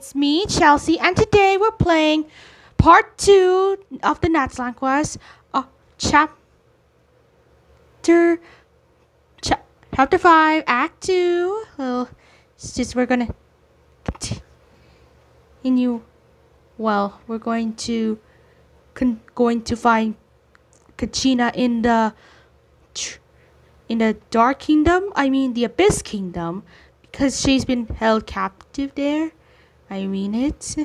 it's me, Chelsea, and today we're playing part two of the Natlan Quest, uh, chapter, cha- chapter five, act two. Well, it's just we're gonna continue. Well, we're going to con- going to find Kachina in the in the Dark Kingdom. I mean the Abyss Kingdom, because she's been held captive there. I mean it.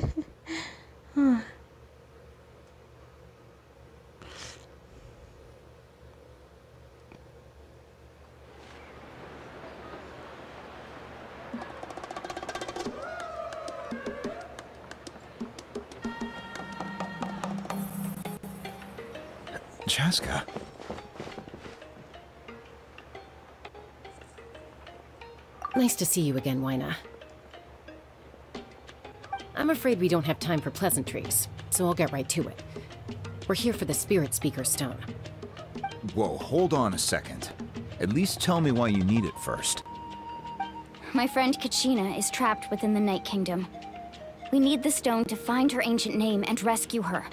Chasca. Nice to see you again, Wyna. I'm afraid we don't have time for pleasantries, so I'll get right to it. We're here for the Spirit Speaker Stone. Whoa, hold on a second. At least tell me why you need it first. My friend Kachina is trapped within the Night Kingdom. We need the stone to find her ancient name and rescue her.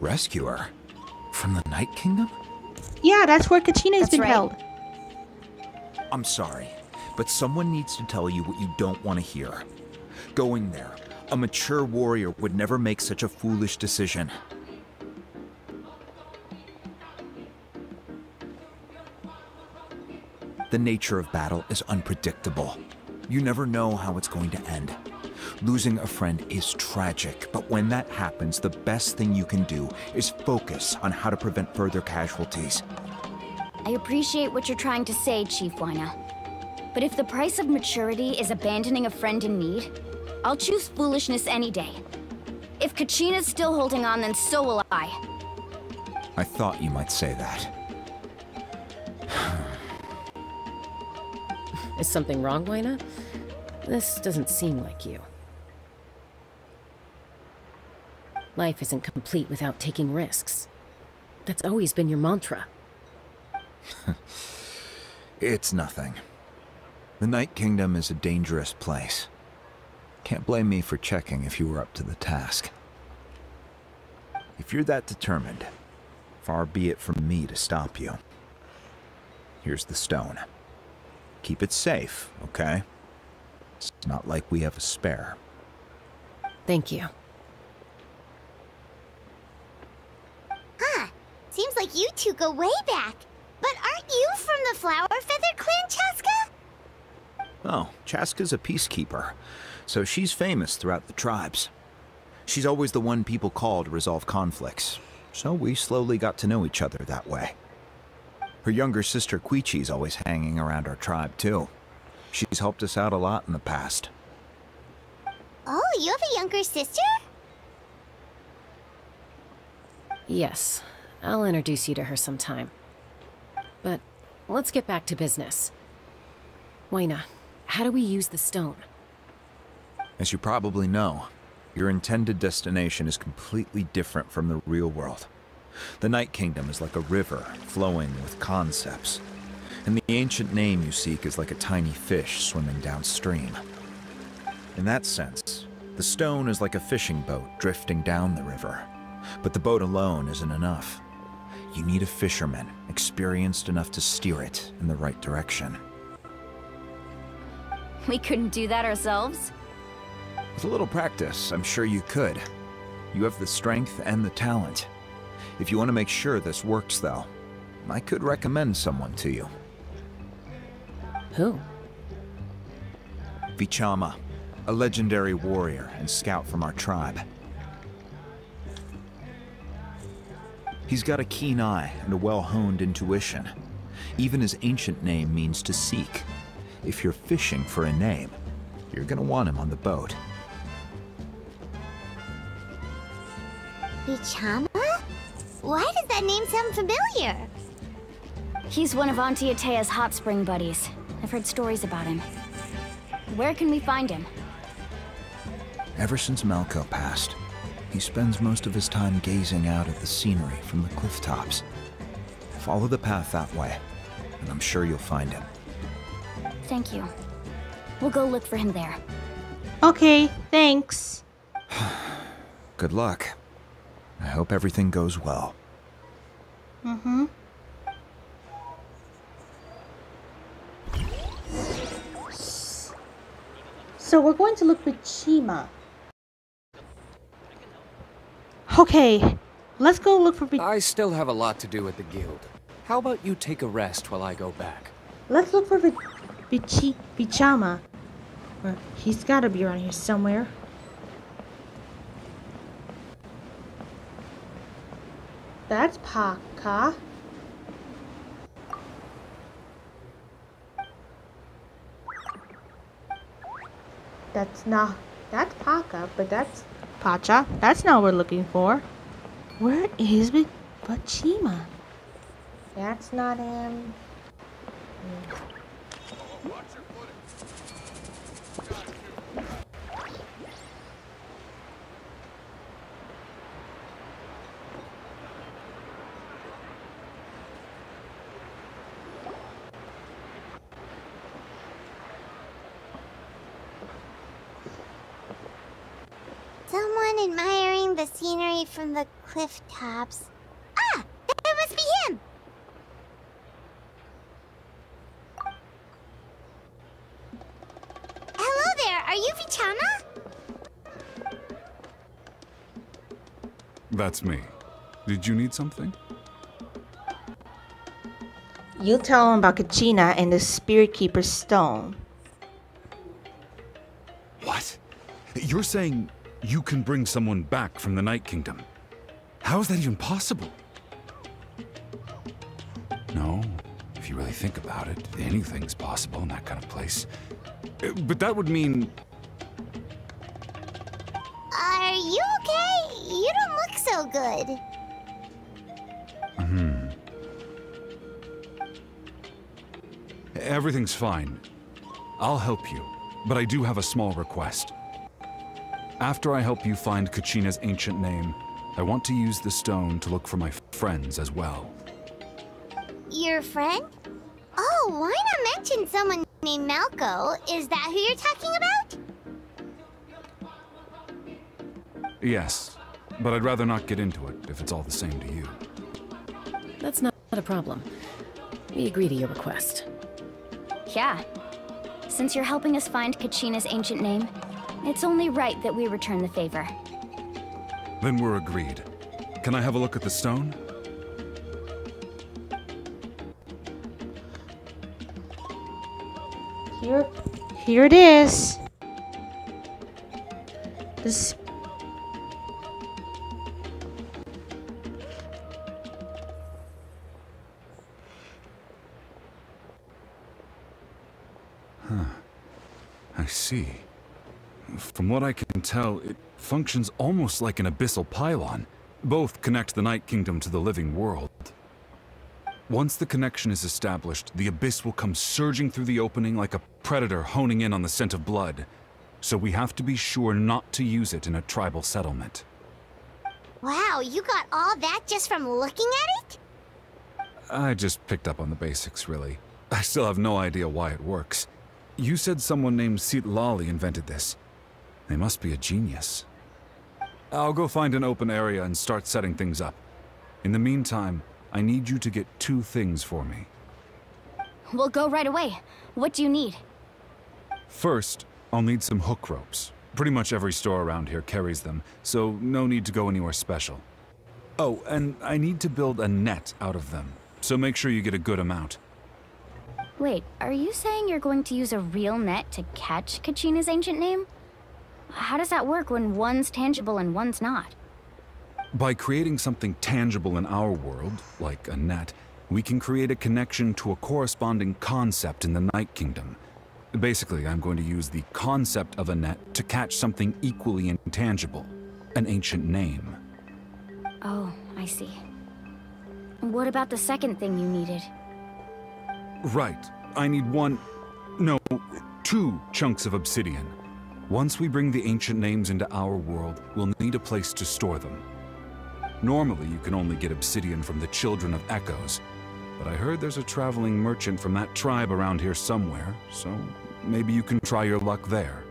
Rescue her? From the Night Kingdom? yeah, that's where Kachina has That's been right. held. I'm sorry, but someone needs to tell you what you don't want to hear. Going there, a mature warrior would never make such a foolish decision. The nature of battle is unpredictable. You never know how it's going to end. Losing a friend is tragic, but when that happens, the best thing you can do is focus on how to prevent further casualties. I appreciate what you're trying to say, Chief Wyna. But if the price of maturity is abandoning a friend in need, I'll choose foolishness any day. If Kachina's still holding on, then so will I. I thought you might say that. Is something wrong, Wyna? This doesn't seem like you. Life isn't complete without taking risks. That's always been your mantra. It's nothing. The Night Kingdom is a dangerous place. Can't blame me for checking if you were up to the task. If you're that determined, far be it from me to stop you. Here's the stone. Keep it safe, okay? It's not like we have a spare. Thank you. Huh. Seems like you two go way back. But aren't you from the Flower Feather Clan, Chasca? Oh, Chasca's a peacekeeper, so she's famous throughout the tribes. She's always the one people call to resolve conflicts, so we slowly got to know each other that way. Her younger sister Quichi's always hanging around our tribe, too. She's helped us out a lot in the past. Oh, you have a younger sister? Yes, I'll introduce you to her sometime. But let's get back to business. Wyna, how do we use the stone? As you probably know, your intended destination is completely different from the real world. The Night Kingdom is like a river flowing with concepts, and the ancient name you seek is like a tiny fish swimming downstream. In that sense, the stone is like a fishing boat drifting down the river, but the boat alone isn't enough. You need a fisherman experienced enough to steer it in the right direction. We couldn't do that ourselves? With a little practice, I'm sure you could. You have the strength and the talent. If you want to make sure this works, though, I could recommend someone to you. Who? Vichama, a legendary warrior and scout from our tribe. He's got a keen eye and a well-honed intuition. Even his ancient name means to seek. If you're fishing for a name, you're gonna want him on the boat. Vichama? Why does that name sound familiar? He's one of Auntie Atea's hot spring buddies. I've heard stories about him. Where can we find him? Ever since Malco passed, he spends most of his time gazing out at the scenery from the cliff tops. Follow the path that way, and I'm sure you'll find him. Thank you. We'll go look for him there. Okay, thanks. Good luck. I hope everything goes well. Mm-hmm. So we're going to look for Chima. Okay, let's go look for. I still have a lot to do at the guild. How about you take a rest while I go back? Let's look for Vichi Vichama. Uh, He's got to be around here somewhere. That's Paka. That's not. That's Paka, but that's Pacha. That's not what we're looking for. Where is Vachima? That's not him. The scenery from the cliff tops. Ah! That must be him! Hello there, are you Vichama? That's me. Did you need something? You tell him about Kachina and the Spirit Keeper's stone. What? You're saying you can bring someone back from the Night Kingdom? How is that even possible? No, if you really think about it, anything's possible in that kind of place. Uh, But that would mean Are you okay? You don't look so good. Hmm. everything's fine. I'll help you, but I do have a small request. After I help you find Kachina's ancient name, I want to use the stone to look for my friends as well. Your friend? Oh, why not mention someone named Malco? Is that who you're talking about? Yes, but I'd rather not get into it if it's all the same to you. That's not a problem. We agree to your request. Yeah. Since you're helping us find Kachina's ancient name, it's only right that we return the favor. Then we're agreed. Can I have a look at the stone? Here, here it is. This. From what I can tell, it functions almost like an abyssal pylon. Both connect the Night Kingdom to the living world. Once the connection is established, the abyss will come surging through the opening like a predator honing in on the scent of blood. So we have to be sure not to use it in a tribal settlement. Wow, you got all that just from looking at it? I just picked up on the basics, really. I still have no idea why it works. You said someone named Citlali invented this. They must be a genius. I'll go find an open area and start setting things up. In the meantime, I need you to get two things for me. We'll go right away. What do you need? First, I'll need some hook ropes. Pretty much every store around here carries them, so no need to go anywhere special. Oh, and I need to build a net out of them, so make sure you get a good amount. Wait, are you saying you're going to use a real net to catch Kachina's ancient name? How does that work when one's tangible and one's not? By creating something tangible in our world, like a net, we can create a connection to a corresponding concept in the Night Kingdom. Basically, I'm going to use the concept of a net to catch something equally intangible an ancient name. Oh, I see. What about the second thing you needed? Right. I need one. No, two chunks of obsidian. Once we bring the ancient names into our world, we'll need a place to store them. Normally, you can only get obsidian from the Children of Echoes, but I heard there's a traveling merchant from that tribe around here somewhere, so maybe you can try your luck there.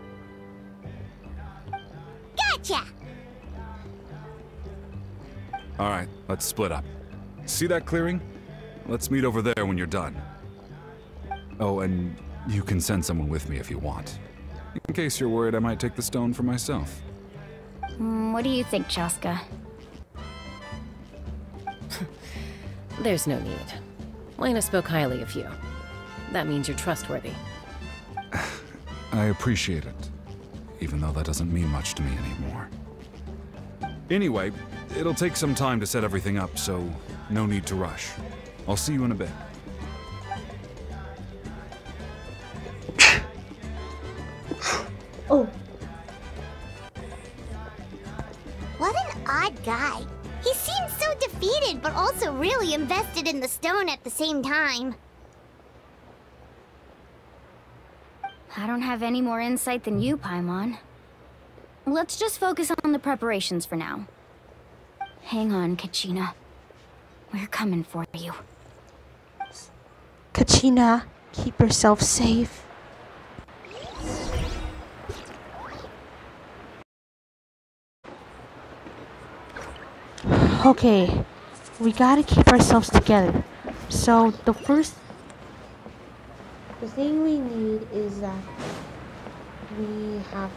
Gotcha! Alright, let's split up. See that clearing? Let's meet over there when you're done. Oh, and you can send someone with me if you want. In case you're worried I might take the stone for myself. Mm, what do you think, Chasca? There's no need. Lena spoke highly of you. That means you're trustworthy. I appreciate it, even though that doesn't mean much to me anymore. Anyway, it'll take some time to set everything up, so no need to rush. I'll see you in a bit. Same time. I don't have any more insight than you, Paimon. Let's just focus on the preparations for now. Hang on, Kachina. We're coming for you. Kachina, keep yourself safe. Okay, we gotta keep ourselves together. So the first, the thing we need is that we have.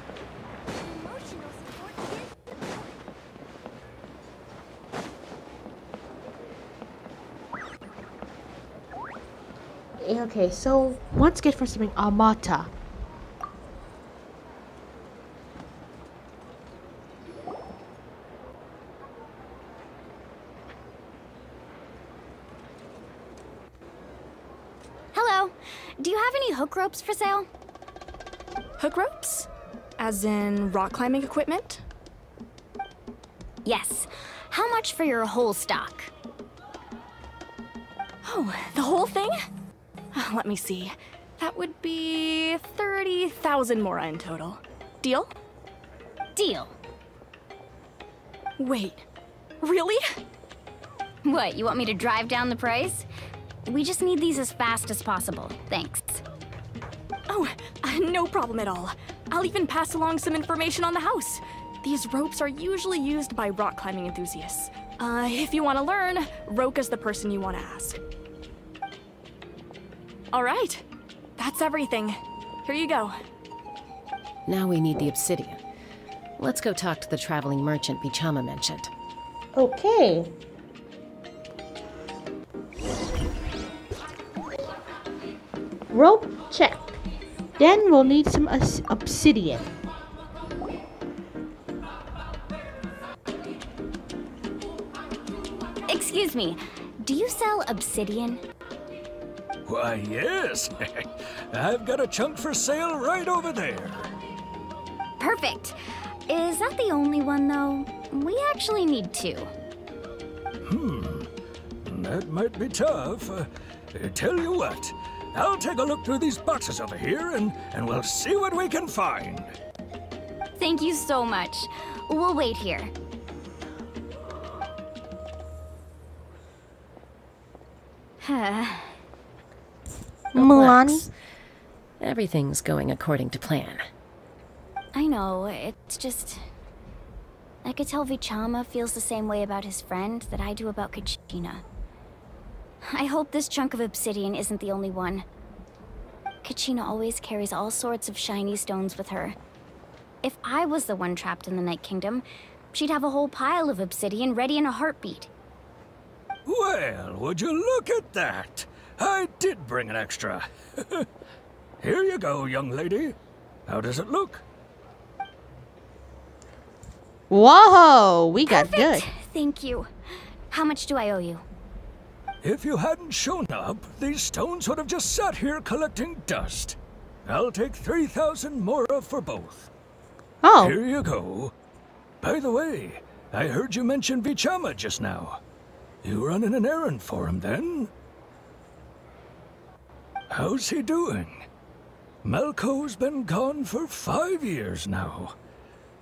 Okay, so let's get for something Amata. Hello. Do you have any hook ropes for sale? Hook ropes? As in rock climbing equipment? Yes. How much for your whole stock? Oh, the whole thing? Uh, Let me see. That would be 30,000 mora in total. Deal? Deal. Wait. Really? What, you want me to drive down the price? We just need these as fast as possible. Thanks. No problem at all. I'll even pass along some information on the house. These ropes are usually used by rock climbing enthusiasts. Uh, if you want to learn, Roka's the person you want to ask. All right. That's everything. Here you go. Now we need the obsidian. Let's go talk to the traveling merchant Vichama mentioned. Okay. Rope check. Then we'll need some obsidian. Excuse me. Do you sell obsidian? Why, yes. I've got a chunk for sale right over there. Perfect. Is that the only one, though? We actually need two. Hmm. That might be tough. Uh, tell you what, I'll take a look through these boxes over here and, and we'll see what we can find. Thank you so much. We'll wait here. Mualani? Relax. Everything's going according to plan. I know, it's just. I could tell Vichama feels the same way about his friend that I do about Kachina. I hope this chunk of obsidian isn't the only one. Kachina always carries all sorts of shiny stones with her. If I was the one trapped in the Night Kingdom, she'd have a whole pile of obsidian ready in a heartbeat. Well, would you look at that? I did bring an extra. Here you go, young lady. How does it look? Whoa, we got good. Thank you. How much do I owe you? If you hadn't shown up, these stones would have just sat here collecting dust. I'll take 3,000 mora for both. Oh, Here you go. By the way, I heard you mention Vichama just now. You running an errand for him then? How's he doing? Malco's been gone for five years now.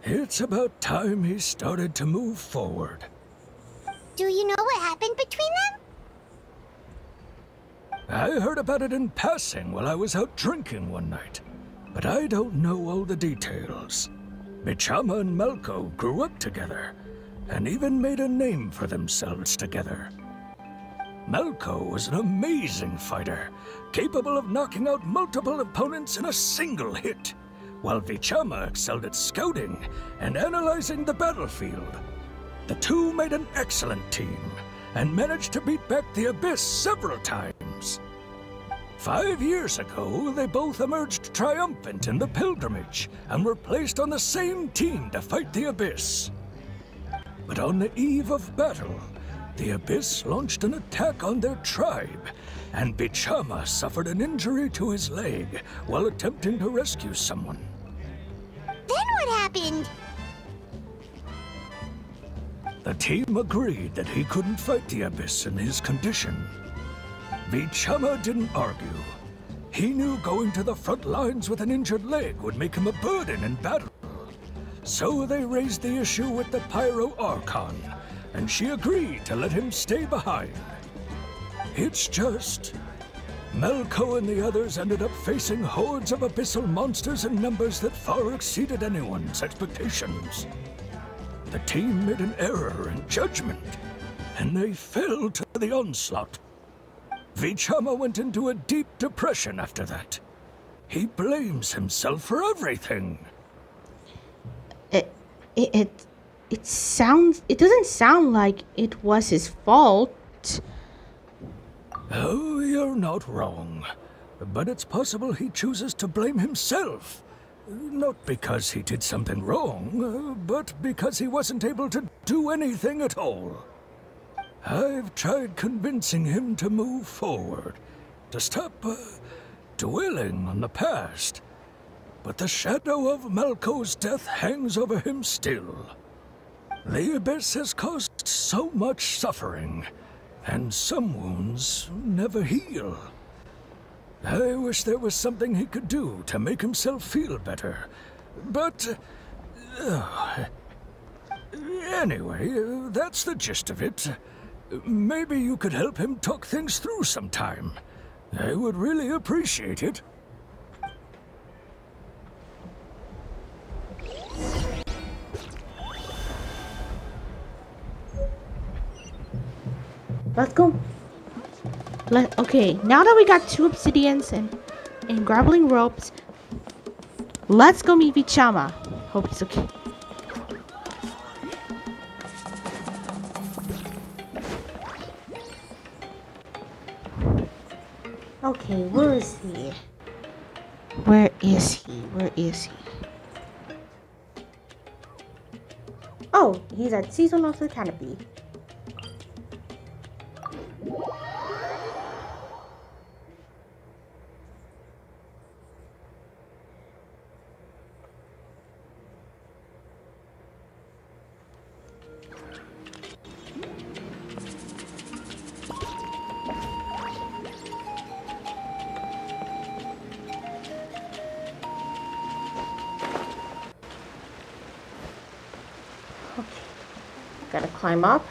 It's about time he started to move forward. Do you know what happened between them? I heard about it in passing while I was out drinking one night, but I don't know all the details. Vichama and Malko grew up together, and even made a name for themselves together. Malko was an amazing fighter, capable of knocking out multiple opponents in a single hit, while Vichama excelled at scouting and analyzing the battlefield. The two made an excellent team, and managed to beat back the Abyss several times. Five years ago, they both emerged triumphant in the pilgrimage and were placed on the same team to fight the Abyss. But on the eve of battle, the Abyss launched an attack on their tribe, and Vichama suffered an injury to his leg while attempting to rescue someone. Then what happened? The team agreed that he couldn't fight the Abyss in his condition. Vichama didn't argue. He knew going to the front lines with an injured leg would make him a burden in battle. So they raised the issue with the Pyro Archon, and she agreed to let him stay behind. It's just... Malko and the others ended up facing hordes of abyssal monsters in numbers that far exceeded anyone's expectations. The team made an error in judgment, and they fell to the onslaught. Vichama went into a deep depression after that. He blames himself for everything. It, it, it, it sounds. It doesn't sound like it was his fault. Oh, you're not wrong. But it's possible he chooses to blame himself. Not because he did something wrong, but because he wasn't able to do anything at all. I've tried convincing him to move forward, to stop uh, dwelling on the past. But the shadow of Malko's death hangs over him still. The Abyss has caused so much suffering, and some wounds never heal. I wish there was something he could do to make himself feel better. But... Uh, anyway, that's the gist of it. Maybe you could help him talk things through sometime. I would really appreciate it. Let's go. Let okay. Now that we got two obsidians and and grappling ropes, let's go meet Vichama. Hope he's okay. Okay, where is he? Where is he? Where is he? Oh, he's at Scions of the Canopy. Climb up.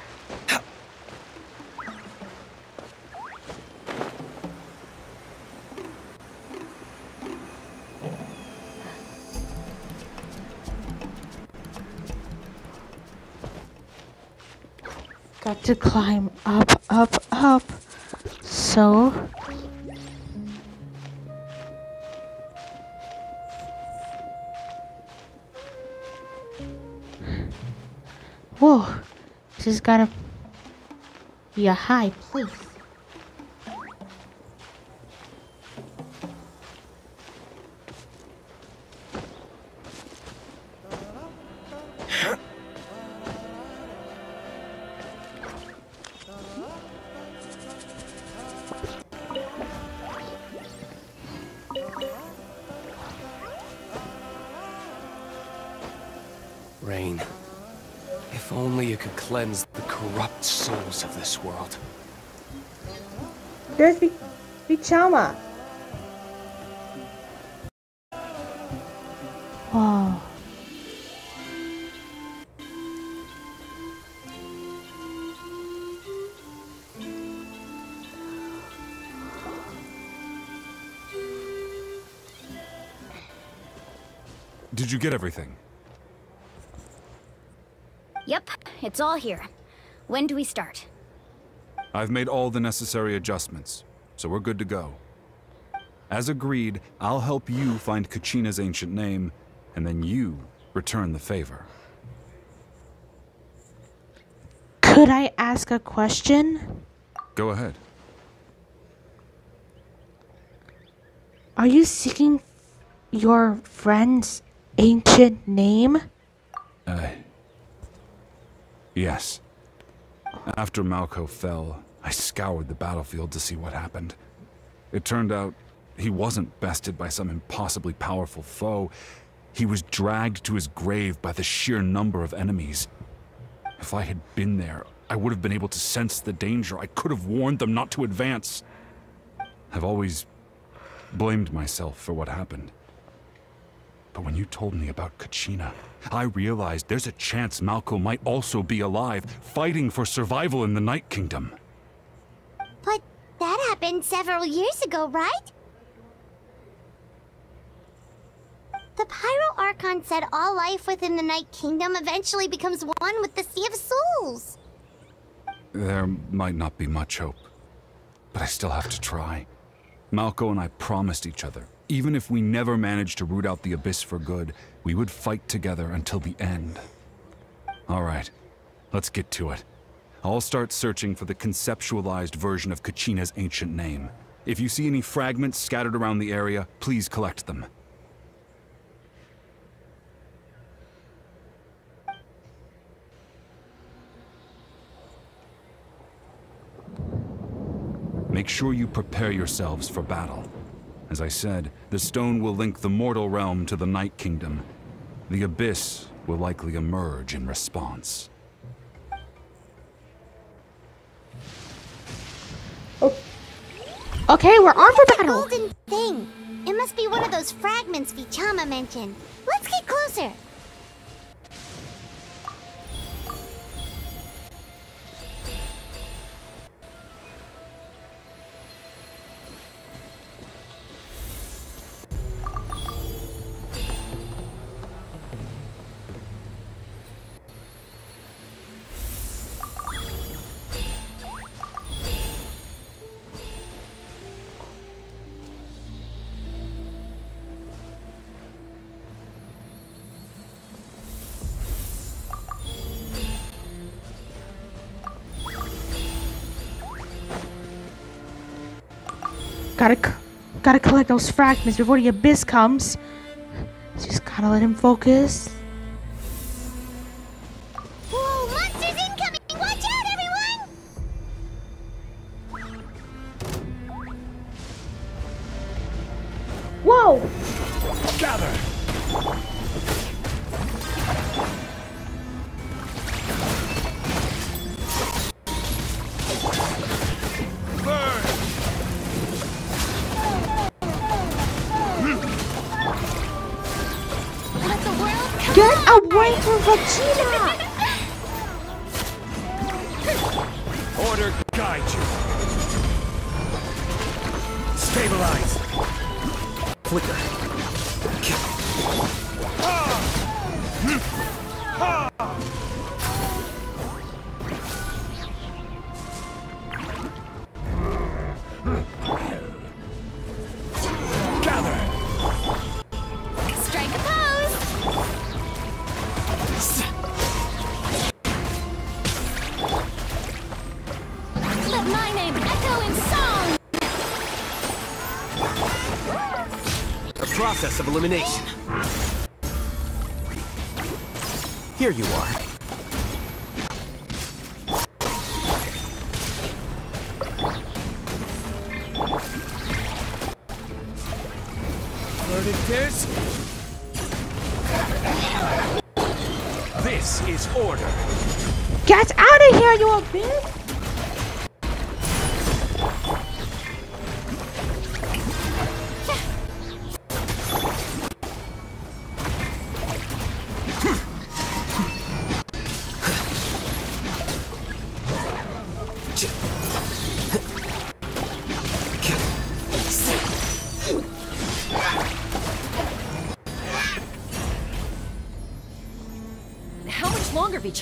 Got to climb up, up, up. So. This has gotta be a high place. Souls of this world. There's Bi- Bichama. Wow. Did you get everything? Yep, it's all here. When do we start? I've made all the necessary adjustments, so we're good to go. As agreed, I'll help you find Kachina's ancient name, and then you return the favor. Could I ask a question? Go ahead. Are you seeking your friend's ancient name? Uh, yes. After Malco fell, I scoured the battlefield to see what happened. It turned out he wasn't bested by some impossibly powerful foe. He was dragged to his grave by the sheer number of enemies. If I had been there, I would have been able to sense the danger. I could have warned them not to advance. I've always blamed myself for what happened. But when you told me about Kachina, I realized there's a chance Malco might also be alive, fighting for survival in the Night Kingdom. But that happened several years ago, right? The Pyro Archon said all life within the Night Kingdom eventually becomes one with the Sea of Souls. There might not be much hope, but I still have to try. Malco and I promised each other, even if we never managed to root out the Abyss for good, we would fight together until the end. All right, let's get to it. I'll start searching for the conceptualized version of Kachina's ancient name. If you see any fragments scattered around the area, please collect them. Make sure you prepare yourselves for battle. As I said, the stone will link the mortal realm to the Night Kingdom. The Abyss will likely emerge in response. Oh. Okay, we're armed for The battle. golden thing. It must be one of those fragments Vichama mentioned. Let's get closer. Gotta collect those fragments before the abyss comes. Just gotta let him focus. Order guide you. Stabilize. Flicker. Gather. Elimination. Here you are.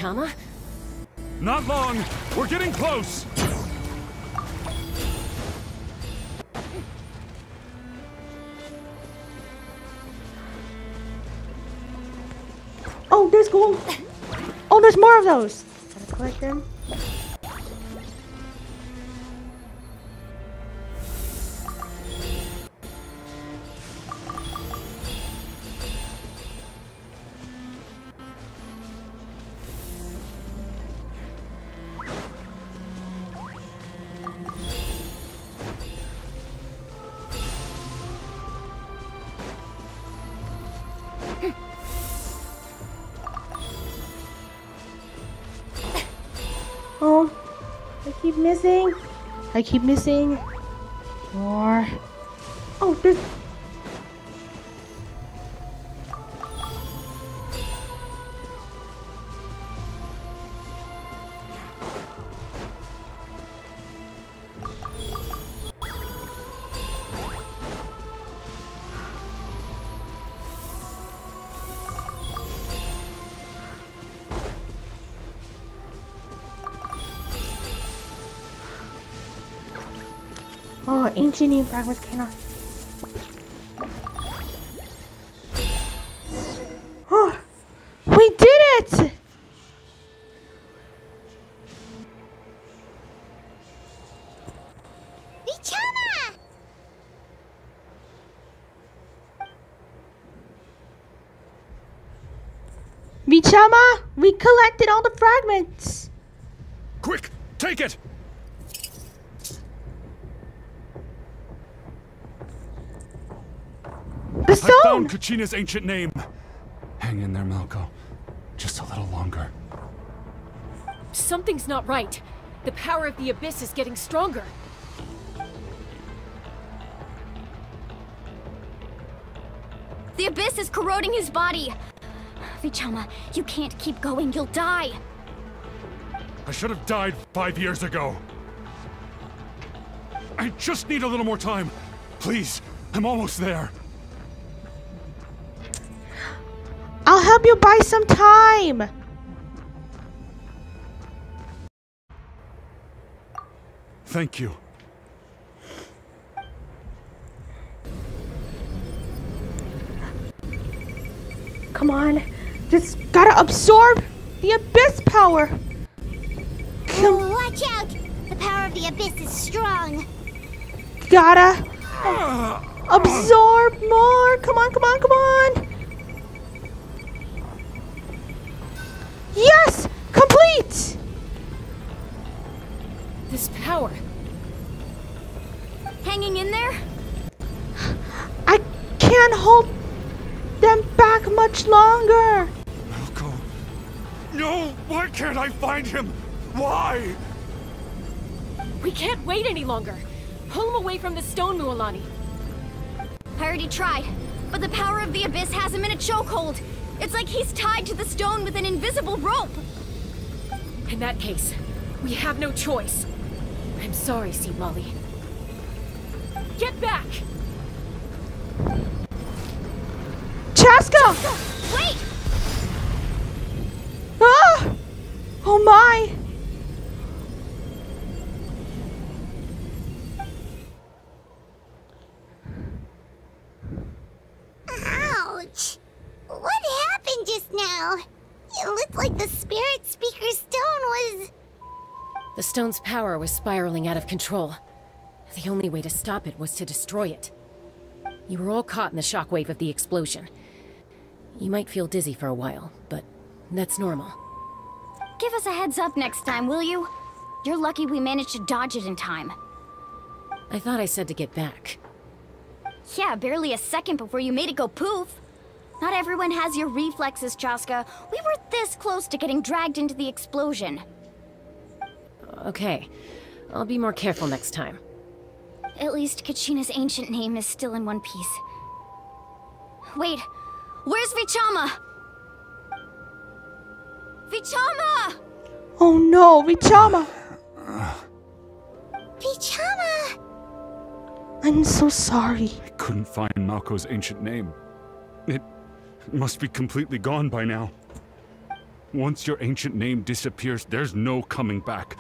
Much longer, Vichama? Not long! We're getting close! Oh, there's gold. Oh, there's more of those. Gotta collect them. I keep missing. More. Oh, there's. Ancient name fragments cannot. Oh, we did it! Vichama! Vichama, we collected all the fragments. Quick! Take it! The I found Kachina's ancient name! Hang in there, Malco. Just a little longer. Something's not right. The power of the Abyss is getting stronger. The abyss is corroding his body. Vichama, you can't keep going. You'll die. I should have died five years ago. I just need a little more time. Please, I'm almost there. Help you buy some time. Thank you. Come on, just gotta absorb the abyss power. Come, oh, Watch out! The power of the abyss is strong. gotta absorb more. Come on, come on, come on. Can't hold them back much longer. Malco. No! Why can't I find him? Why? We can't wait any longer. Pull him away from the stone, Mualani. I already tried, but the power of the abyss has him in a chokehold. It's like he's tied to the stone with an invisible rope. In that case, we have no choice. I'm sorry, Citlali. Get back! Power was spiraling out of control. The only way to stop it was to destroy it. You were all caught in the shockwave of the explosion. You might feel dizzy for a while, but that's normal. Give us a heads up next time, will you? You're lucky we managed to dodge it in time. I thought I said to get back. Yeah, barely a second before you made it go poof. Not everyone has your reflexes, Chasca. We were this close to getting dragged into the explosion. Okay, I'll be more careful next time. At least Kachina's ancient name is still in one piece. Wait, where's Vichama? Vichama! Oh no, Vichama! Vichama! I'm so sorry. I couldn't find Malco's ancient name. It must be completely gone by now. Once your ancient name disappears, there's no coming back.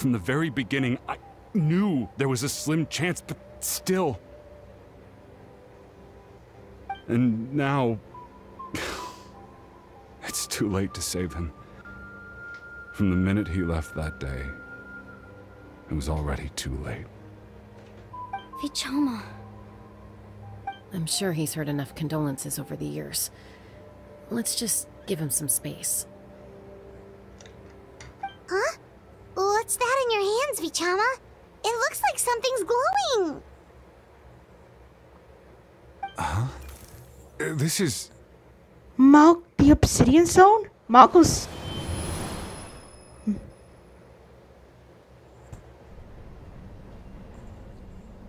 From the very beginning, I knew there was a slim chance, but still. And now. It's too late to save him. From the minute he left that day, it was already too late. Vichama. I'm sure he's heard enough condolences over the years. Let's just give him some space. Huh? What's that in your hands, Vichama? It looks like something's glowing. Uh, this is. Mal the Obsidian Zone? Malko's.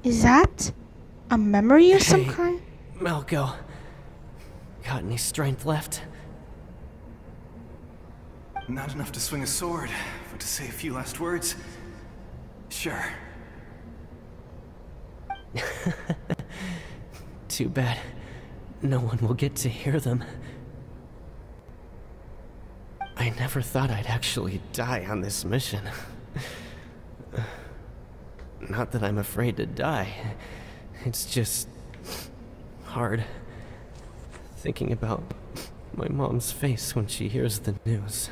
Is that a memory of some Hey. kind? Malco. Got any strength left? Not enough to swing a sword, but to say a few last words? Sure. Too bad. No one will get to hear them. I never thought I'd actually die on this mission. Not that I'm afraid to die. It's just hard thinking about my mom's face when she hears the news.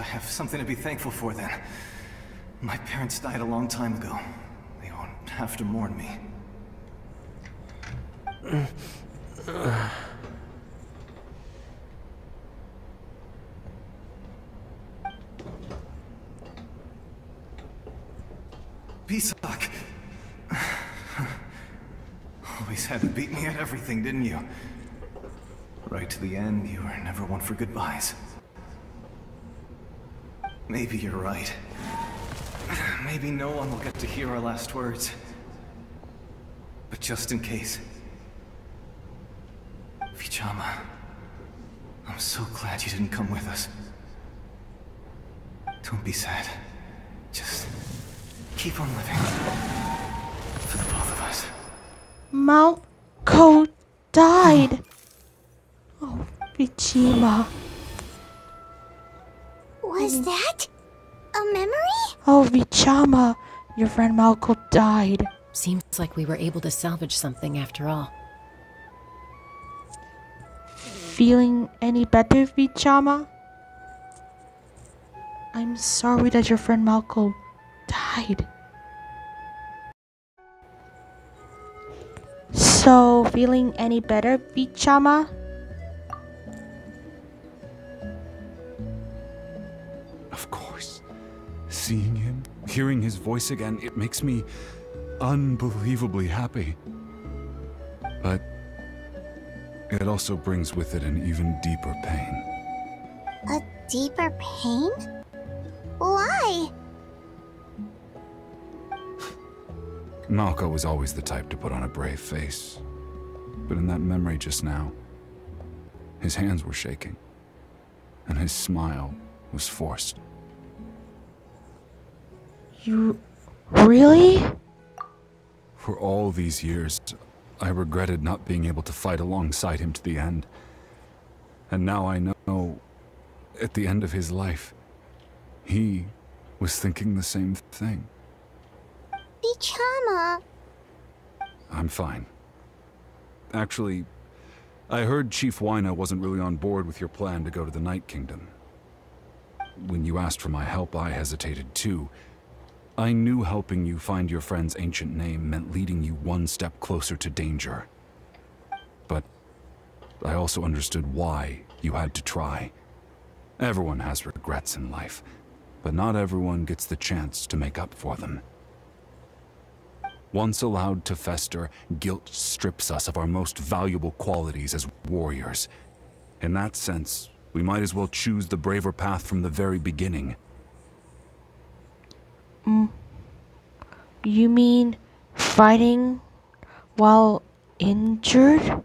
I have something to be thankful for then. My parents died a long time ago. They won't have to mourn me. Pisak! Always had to beat me at everything, didn't you? Right to the end, you were never one for goodbyes. Maybe you're right. Maybe no one will get to hear our last words. But just in case. Vichama. I'm so glad you didn't come with us. Don't be sad. Just keep on living. For the both of us. Malko died. Oh, Vichama. Was that a memory? Oh, Vichama. Your friend Malko died. Seems like we were able to salvage something after all. Feeling any better, Vichama? I'm sorry that your friend Malko died. So, feeling any better, Vichama? Seeing him, hearing his voice again, it makes me unbelievably happy. But it also brings with it an even deeper pain. A deeper pain? Why? Malco was always the type to put on a brave face. But in that memory just now, his hands were shaking, and his smile was forced. You really? For all these years, I regretted not being able to fight alongside him to the end. And now I know, at the end of his life, he was thinking the same thing. Vichama. I'm fine. Actually, I heard Chief Wina wasn't really on board with your plan to go to the Night Kingdom. When you asked for my help, I hesitated too. I knew helping you find your friend's ancient name meant leading you one step closer to danger. But I also understood why you had to try. Everyone has regrets in life, but not everyone gets the chance to make up for them. Once allowed to fester, guilt strips us of our most valuable qualities as warriors. In that sense, we might as well choose the braver path from the very beginning. Mm. You mean fighting while injured?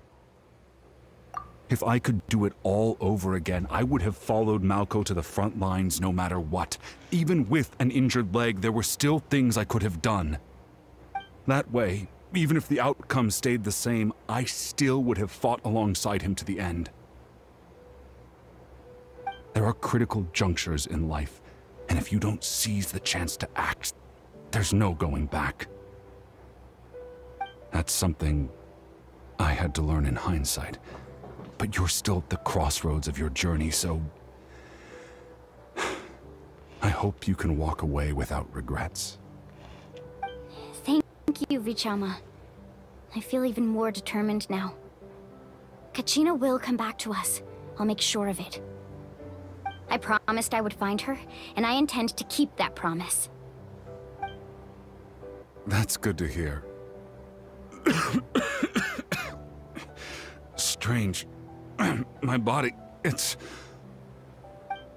If I could do it all over again, I would have followed Malco to the front lines no matter what. Even with an injured leg, there were still things I could have done. That way, even if the outcome stayed the same, I still would have fought alongside him to the end. There are critical junctures in life, and if you don't seize the chance to act, there's no going back. That's something I had to learn in hindsight. But you're still at the crossroads of your journey, so... I hope you can walk away without regrets. Thank you, Vichama. I feel even more determined now. Kachina will come back to us. I'll make sure of it. I promised I would find her, and I intend to keep that promise. That's good to hear. Strange. My body, it's...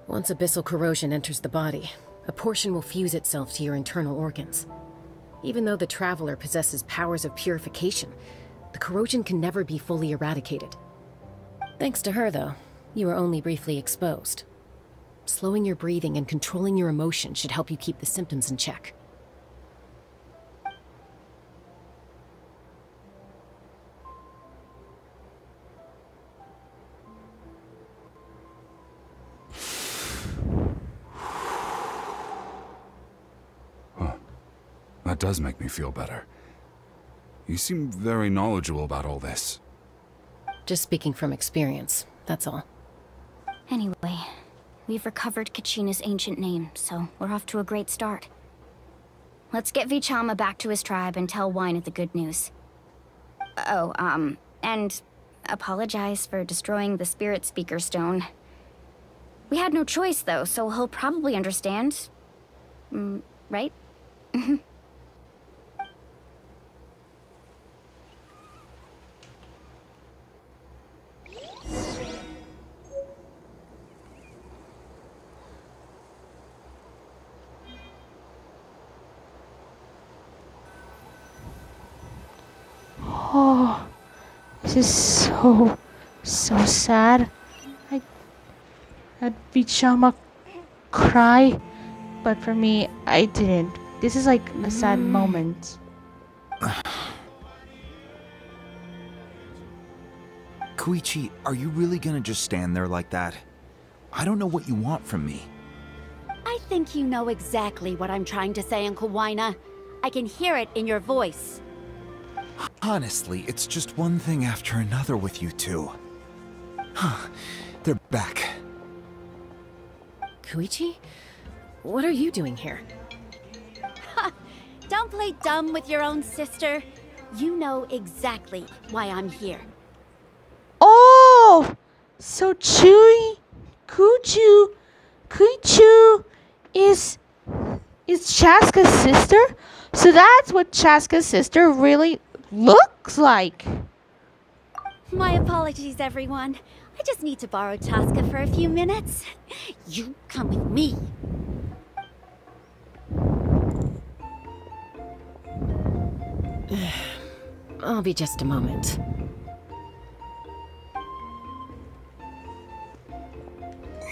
Once abyssal corrosion enters the body, a portion will fuse itself to your internal organs. Even though the Traveler possesses powers of purification, the corrosion can never be fully eradicated. Thanks to her, though, you are only briefly exposed. Slowing your breathing and controlling your emotion should help you keep the symptoms in check. That does make me feel better. You seem very knowledgeable about all this. Just speaking from experience, that's all. Anyway, we've recovered Kachina's ancient name, so we're off to a great start. Let's get Vichama back to his tribe and tell Wyneth the good news. Oh, um, and apologize for destroying the Spirit Speaker Stone. We had no choice, though, so he'll probably understand. Mm, right? Oh, this is so, so sad. I had Vichama cry, but for me, I didn't. This is like a sad moment. Koichi, are you really gonna just stand there like that? I don't know what you want from me. I think you know exactly what I'm trying to say, Uncle Wina. I can hear it in your voice. Honestly, it's just one thing after another with you two. Huh, They're back. Koichi? What are you doing here? Don't play dumb with your own sister. You know exactly why I'm here. Oh! So Chewy, Kuchu, Kuchu is is Chasca's sister? So that's what Chasca's sister really looks like. My apologies, everyone. I just need to borrow Chasca for a few minutes. You come with me. I'll be just a moment.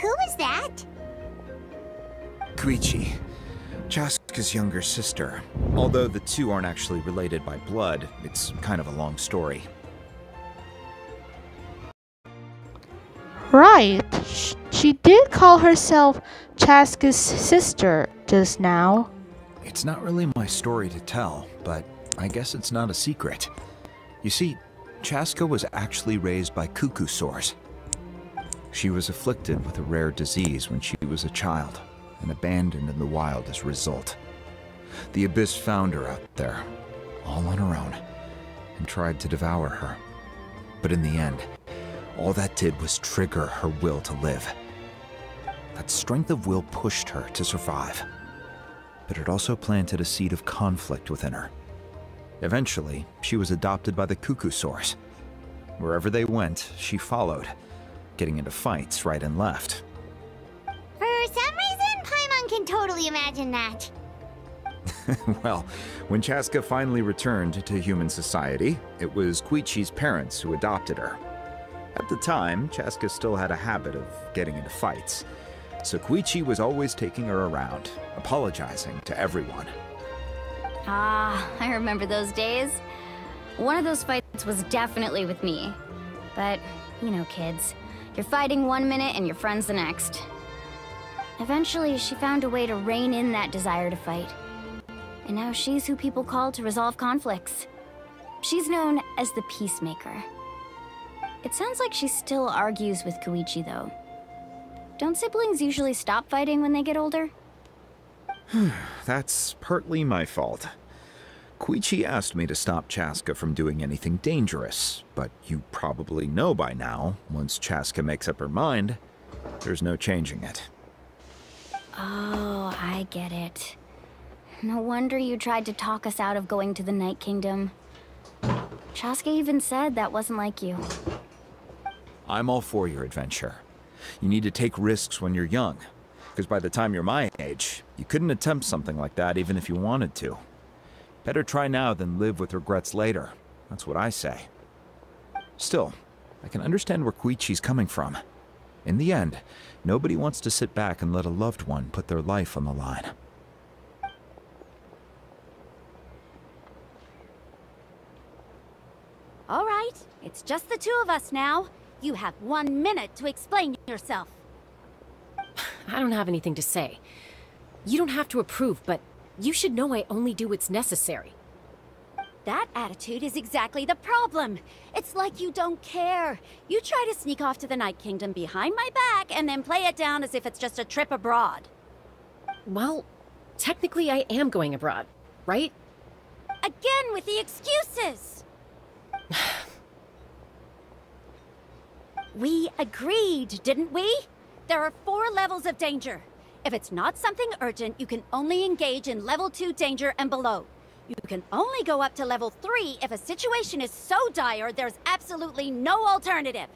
Who is that? Koichi, Chasca's younger sister. Although the two aren't actually related by blood, it's kind of a long story. Right. Sh- She did call herself Chasca's sister just now. It's not really my story to tell, but I guess it's not a secret. You see, Chasca was actually raised by Qucusaurs. She was afflicted with a rare disease when she was a child and abandoned in the wild as a result. The Abyss found her out there, all on her own, and tried to devour her. But in the end, all that did was trigger her will to live. That strength of will pushed her to survive but it also planted a seed of conflict within her. Eventually, she was adopted by the Qucusaurs. Wherever they went, she followed, getting into fights right and left. For some reason, can totally imagine that. well, when Chasca finally returned to human society, it was Koichi's parents who adopted her. At the time, Chasca still had a habit of getting into fights, so Koichi was always taking her around, apologizing to everyone. Ah, I remember those days. One of those fights was definitely with me. But, you know, kids. You're fighting one minute and your friend's the next. Eventually, she found a way to rein in that desire to fight. And now she's who people call to resolve conflicts. She's known as the Peacemaker. It sounds like she still argues with Koichi, though. Don't siblings usually stop fighting when they get older? That's partly my fault. Koichi asked me to stop Chasca from doing anything dangerous, but you probably know by now, once Chasca makes up her mind, there's no changing it. Oh, I get it. No wonder you tried to talk us out of going to the Night Kingdom. Chasca even said that wasn't like you. I'm all for your adventure. You need to take risks when you're young, because by the time you're my age, you couldn't attempt something like that even if you wanted to. Better try now than live with regrets later. That's what I say. Still, I can understand where Koichi's coming from. In the end, nobody wants to sit back and let a loved one put their life on the line. All right, it's just the two of us now. You have one minute to explain yourself. I don't have anything to say. You don't have to approve, but you should know I only do what's necessary. That attitude is exactly the problem. It's like you don't care. You try to sneak off to the Night Kingdom behind my back and then play it down as if it's just a trip abroad. Well, technically I am going abroad, right? Again with the excuses! we agreed, didn't we? There are four levels of danger. If it's not something urgent, you can only engage in level 2 danger and below. You can only go up to level 3 if a situation is so dire there's absolutely no alternative.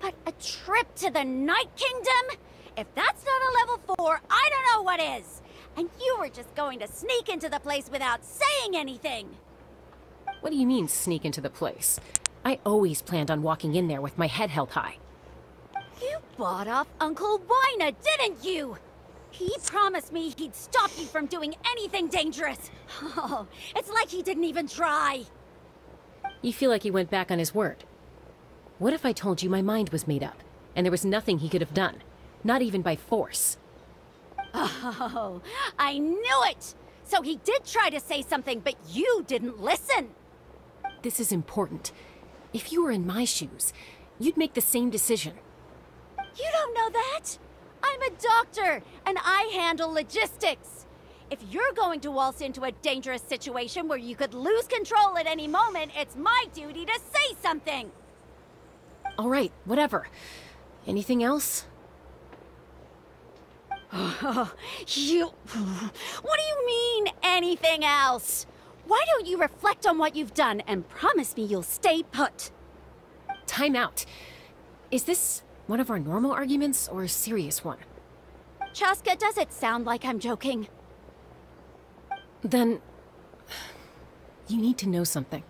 But a trip to the Night Kingdom? If that's not a level 4, I don't know what is! And you were just going to sneak into the place without saying anything! What do you mean, sneak into the place? I always planned on walking in there with my head held high. You bought off Uncle Wyna, didn't you? He promised me he'd stop you from doing anything dangerous. Oh, it's like he didn't even try. You feel like he went back on his word. What if I told you my mind was made up, and there was nothing he could have done? Not even by force. Oh, I knew it! So he did try to say something, but you didn't listen! This is important. If you were in my shoes, you'd make the same decision. You don't know that? I'm a doctor, and I handle logistics. If you're going to waltz into a dangerous situation where you could lose control at any moment, it's my duty to say something! All right, whatever. Anything else? you... What do you mean, anything else? Why don't you reflect on what you've done and promise me you'll stay put? Time out. Is this one of our normal arguments or a serious one? Chasca, does it sound like I'm joking? Then... You need to know something.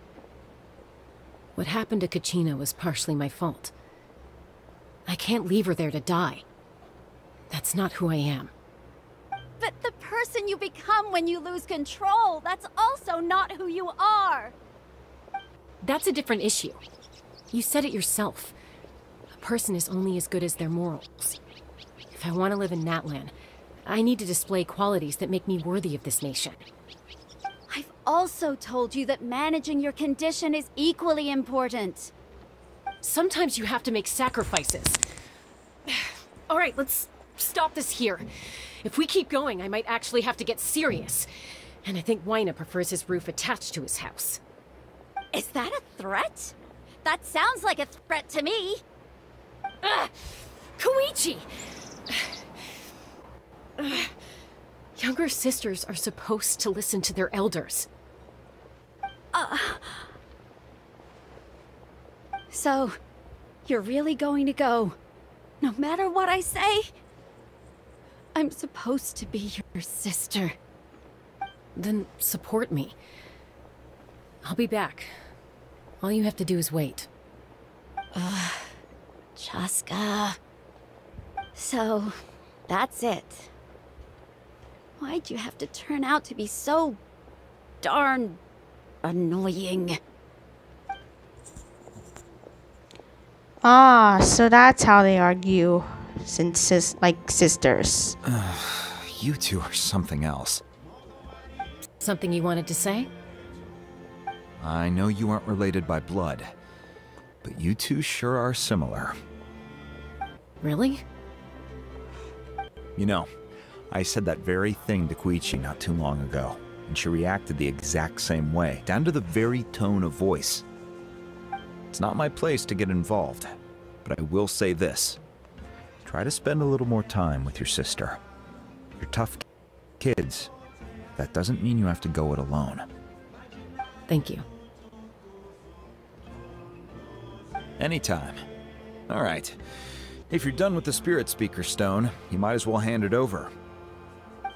What happened to Kachina was partially my fault. I can't leave her there to die. That's not who I am. But the person you become when you lose control, that's also not who you are! That's a different issue. You said it yourself. Person is only as good as their morals. If I want to live in Natlan, I need to display qualities that make me worthy of this nation. I've also told you that managing your condition is equally important. Sometimes you have to make sacrifices. All right, let's stop this here. If we keep going, I might actually have to get serious. And I think Wyna prefers his roof attached to his house. Is that a threat? That sounds like a threat to me. Ugh! Koichi! Ugh. Younger sisters are supposed to listen to their elders. Uh, so, you're really going to go, no matter what I say? I'm supposed to be your sister. Then support me. I'll be back. All you have to do is wait. Ugh. Chasca. So, that's it. Why'd you have to turn out to be so darn annoying? Ah, so that's how they argue, since sis- like sisters. You two are something else. Something you wanted to say? I know you aren't related by blood, but you two sure are similar. Really? You know, I said that very thing to Koichi not too long ago, and she reacted the exact same way, down to the very tone of voice. It's not my place to get involved, but I will say this. Try to spend a little more time with your sister. You're tough kids. That doesn't mean you have to go it alone. Thank you. Anytime. All right. If you're done with the Spirit Speaker Stone, you might as well hand it over.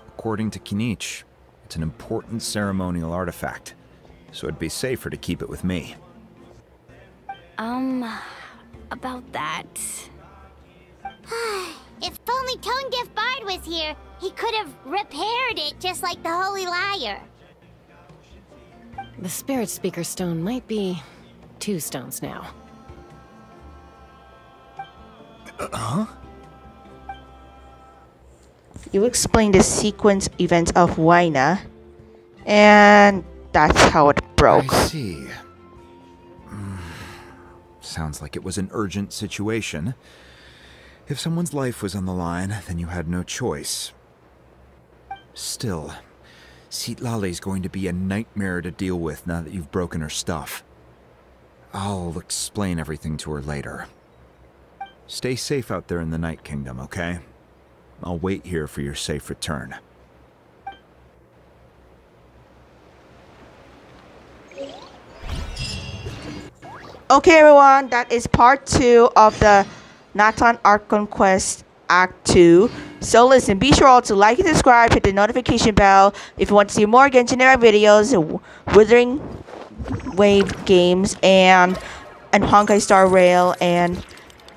According to Kinich, it's an important ceremonial artifact, so it'd be safer to keep it with me. Um, about that. if only Tone Deaf Bard was here, he could have repaired it just like the Holy Lyre. The Spirit Speaker Stone might be two stones now. Huh? You explained the sequence events of Wina, and that's how it broke. I see. Mm, Sounds like it was an urgent situation. If someone's life was on the line, then you had no choice. Still, Lali's going to be a nightmare to deal with now that you've broken her stuff. I'll explain everything to her later. Stay safe out there in the Night Kingdom, okay? I'll wait here for your safe return. Okay, everyone, that is part two of the Natlan Archon Quest Act 2. So listen, be sure all to like and subscribe, hit the notification bell if you want to see more Genshin Impact videos, Wuthering Wave games, and and Honkai Star Rail, and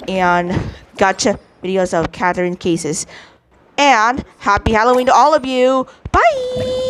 and gacha videos of Catherine cases. And happy Halloween to all of you. Bye!